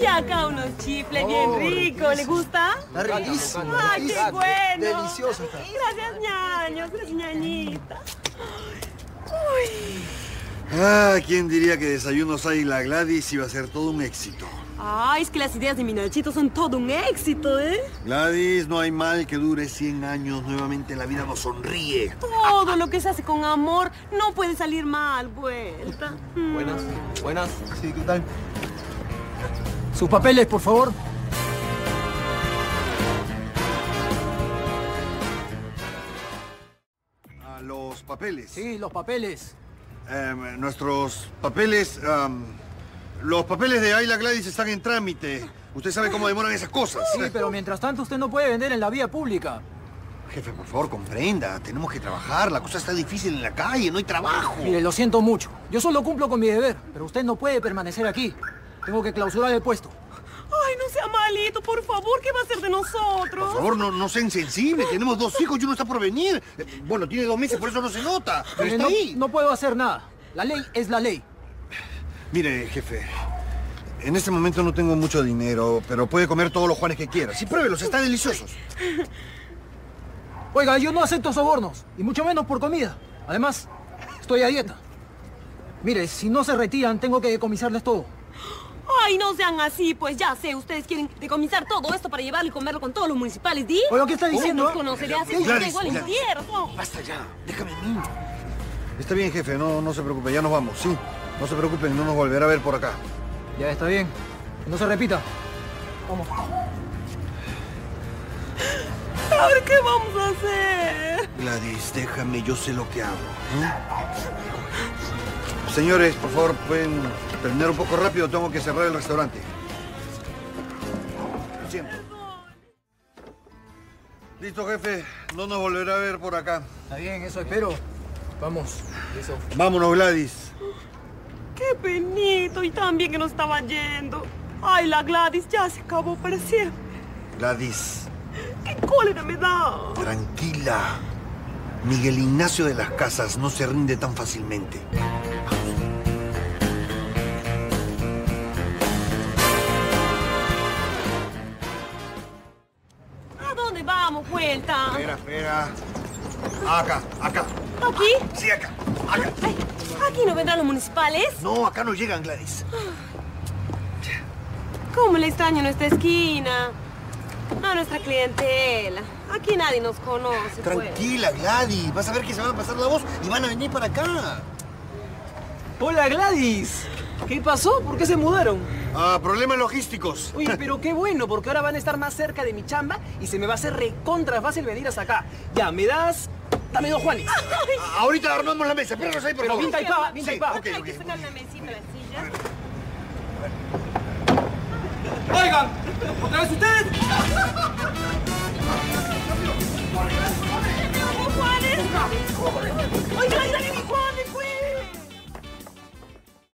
Y acá unos chifles bien Oh, ricos. ¿Le gusta? Está riquísimo. ¡Ay, qué bueno! Delicioso está. Gracias, ñaños. Gracias, ñañita. Ah, ¿quién diría que Desayunos Águila Gladys iba a ser todo un éxito? Ay, es que las ideas de mi Nachito son todo un éxito, ¿eh? Gladys, no hay mal que dure 100 años. Nuevamente la vida nos sonríe. Todo lo que se hace con amor no puede salir mal, vuelta. Mm. Buenas, buenas. Sí, ¿qué tal? Sus papeles, por favor. Ah, los papeles. Sí, los papeles. Em, nuestros papeles... los papeles de Ayla Gladys están en trámite. Usted sabe cómo demoran esas cosas. Sí, pero mientras tanto usted no puede vender en la vía pública. Jefe, por favor, comprenda. Tenemos que trabajar. La cosa está difícil en la calle. No hay trabajo. Mire, lo siento mucho. Yo solo cumplo con mi deber, pero usted no puede permanecer aquí. Tengo que clausurar el puesto. Ay, no sea malito, por favor. ¿Qué va a hacer de nosotros? Por favor, no, no sea insensible. Tenemos dos hijos y uno está por venir. Eh, Bueno, tiene dos meses, por eso no se nota. Pero está no, ahí. no puedo hacer nada. La ley es la ley. Mire, jefe. En este momento no tengo mucho dinero, pero puede comer todos los juanes que quiera. Sí, pruébelos, están deliciosos. Oiga, yo no acepto sobornos, y mucho menos por comida. Además, estoy a dieta. Mire, si no se retiran, tengo que decomisarles todo. Ay, no sean así, pues ya sé, ustedes quieren decomisar todo esto para llevarlo y comerlo con todos los municipales, ¿di? Oiga, ¿qué está diciendo? Gladys, usted igual infierno. Basta ya, déjame a mí. Está bien, jefe, no, no se preocupe, ya nos vamos, sí. No se preocupen, no nos volverá a ver por acá. Ya está bien. No se repita. Vamos. Ahora, ¿qué vamos a hacer? Gladys, déjame, yo sé lo que hago. ¿eh? Señores, por favor, pueden terminar un poco rápido, tengo que cerrar el restaurante. Lo siento. Listo, jefe, no nos volverá a ver por acá. Está bien, eso espero. Vamos. Eso. Vámonos, Gladys. Qué penito, y tan bien que nos estaba yendo. Ay, la Gladys ya se acabó para siempre. Gladys, ¡Qué cólera me da! tranquila. Miguel Ignacio de las Casas no se rinde tan fácilmente. Vuelta? Espera, espera. Acá, acá. ¿Aquí? Sí, acá. Acá. Ay, ¿Aquí no vendrán los municipales? No, acá no llegan, Gladys. ¿Cómo le extraño nuestra esquina? A nuestra clientela. Aquí nadie nos conoce, pues. Tranquila, Gladys. Vas a ver que se van a pasar la voz y van a venir para acá. Hola Gladys. ¿Qué pasó? ¿Por qué se mudaron? Ah, problemas logísticos. Oye, pero qué bueno, porque ahora van a estar más cerca de mi chamba y se me va a hacer recontra fácil venir hasta acá. Ya, ¿me das? Dame dos Juanes. Ah, Ahorita armamos la mesa. Espéranos ahí, por Pero favor. bien taipada, bien Sí, taipada. ok, Hay ok. que sacar una mesita, la silla. Oigan, ¿otra vez ustedes? ¡Vamos, Juanes!